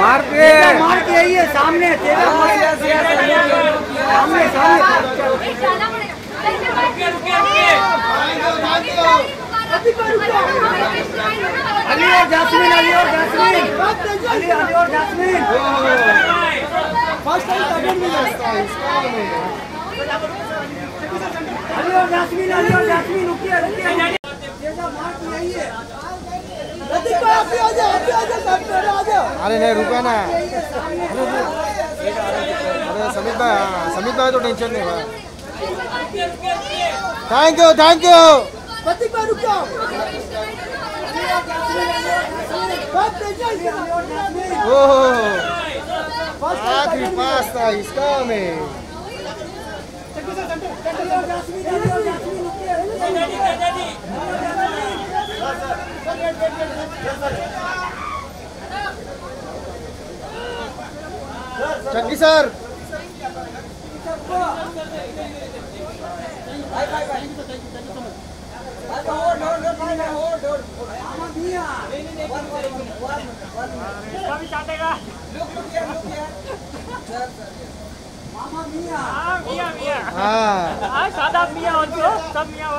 मार पे मार के आइए, सामने तेरा सामने सामने। अली और जासमीन, अली और जासमीन। अली अली और जासमीन। फ़र्स्ट टाइम सेकंड में जाता है अली और जासमीन, अली और जासमीन, रुकिए रुकिए तेजा मार के आइए अरे नहीं रुका ना। अरे समित भाई हाँ, समित भाई तो टेंशन नहीं भाई। Thank you thank you oh. आखिरी पास था इसका में जासमीन अली और जासमीन रुकिए चक्की सर। मामा मियाँ। हाँ। सादा मियाँ सब मियाँ हुआ